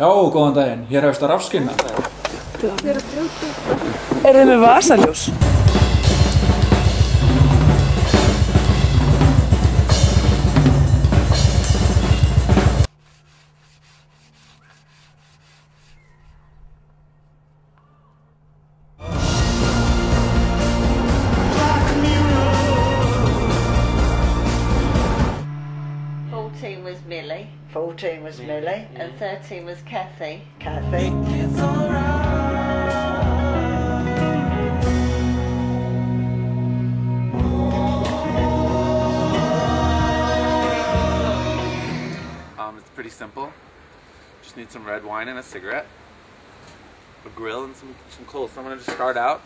Já, góðan daginn. Hér hefst að rafskinna. Er þið með vasaljós? Fourteen was Millie. Fourteen was Millie, and thirteen was Kathy. Kathy. Um, it's pretty simple. Just need some red wine and a cigarette, a grill, and some, some clothes. So I'm gonna just start out.